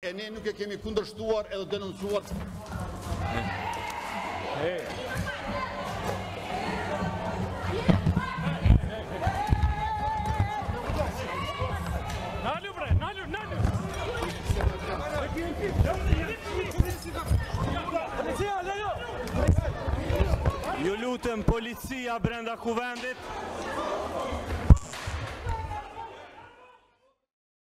E ne nuk e kemi kundërshtuar edhe denoncuar. Ju lutem policia brenda kuvendit